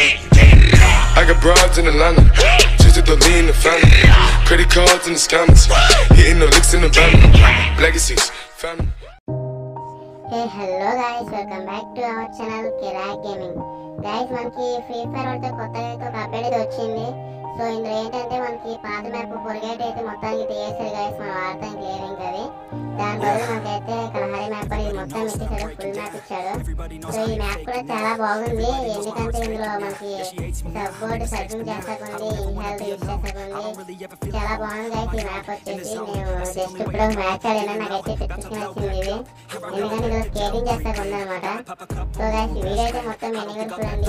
I got broads in Atlanta, just at the lean the family. Credit cards in the scammers, hitting the licks in the van. Legacies, family. Hey, hello guys, welcome back to our channel Kirak Gaming. Guys, monkey, మనకి Free Fire వాళ్ళతో కొత్తగా అయితే ఒక update వచ్చింది so ఇందులో ఏంటంటే మనకి పాత మ్యాప్ పొరగేట్ అయితే మొత్తానికి తీసేసారు గాయస్ మనం ఆడతాం క్లియర్ ఇంకా అది. దాని బదులు మనకైతే కలహరి మ్యాప్ అనేది మొత్తం ఇచ్చేసాడు ఫుల్ మ్యాప్ ఇచ్చాడు సో ఈ మ్యాప్ కూడా చాలా బాగుంది ఎందుకంటే ఇందులో మనకి సబ్ బోర్డు సర్చింగ్ చేస్తాకుంది ఇన్హెల్త్ యూజ్ చేస్తాకుంది చాలా బాగుంది గాయస్ ఈ మ్యాప్ వచ్చేసి. నేను జస్ట్ ఇప్పుడు మ్యాచ్ ఆడినా నాకైతే పిచ్చి నచ్చింది ఇది. ఎందుకంటే ఇందులో స్కేటింగ్ చేస్తాకుంది అనమాట సో గాయస్ ఈ వీడియో అయితే మొత్తం ఎన్ని చూడండి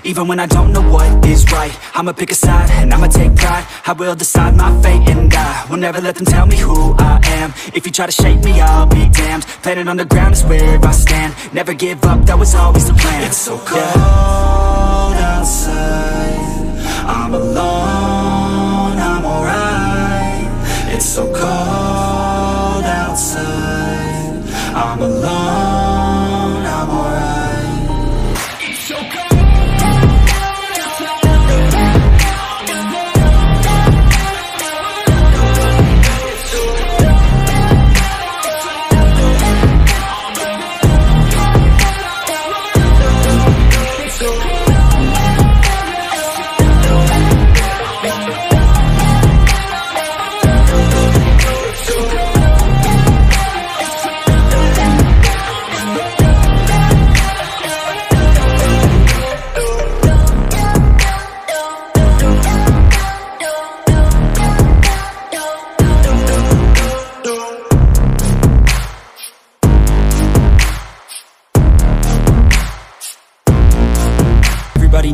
Even when I don't know what is right, I'ma pick a side and I'ma take pride. I will decide my fate and I will never let them tell me who I am. If you try to shake me, I'll be damned. Planet on the ground is where I stand. Never give up, that was always the plan. It's so cold outside. I'm alone, I'm alright. It's so cold outside. I'm alone,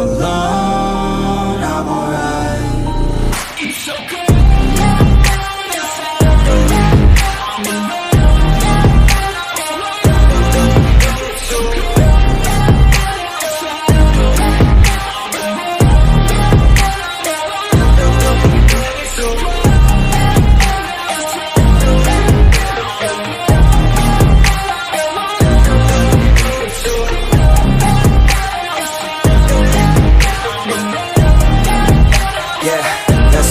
alone,